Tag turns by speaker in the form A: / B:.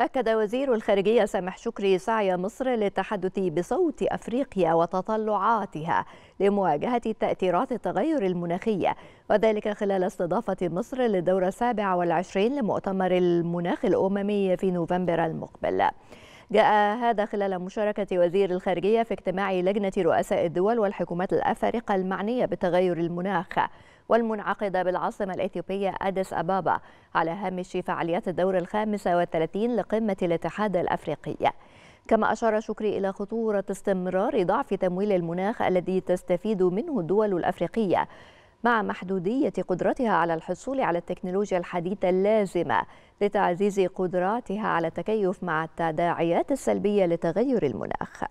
A: أكد وزير الخارجية سامح شكري سعي مصر للتحدث بصوت أفريقيا وتطلعاتها لمواجهة تأثيرات التغير المناخي وذلك خلال استضافة مصر للدورة السابعة والعشرين لمؤتمر المناخ الأممي في نوفمبر المقبل. جاء هذا خلال مشاركة وزير الخارجية في اجتماع لجنة رؤساء الدول والحكومات الأفارقة المعنية بتغير المناخ. والمنعقدة بالعاصمة الإثيوبية أديس أبابا على هامش فعاليات الدور الخامسة والثلاثين لقمة الاتحاد الأفريقي. كما أشار شكري إلى خطورة استمرار ضعف تمويل المناخ الذي تستفيد منه الدول الأفريقية مع محدودية قدرتها على الحصول على التكنولوجيا الحديثة اللازمة لتعزيز قدراتها على التكيف مع التداعيات السلبية لتغير المناخ.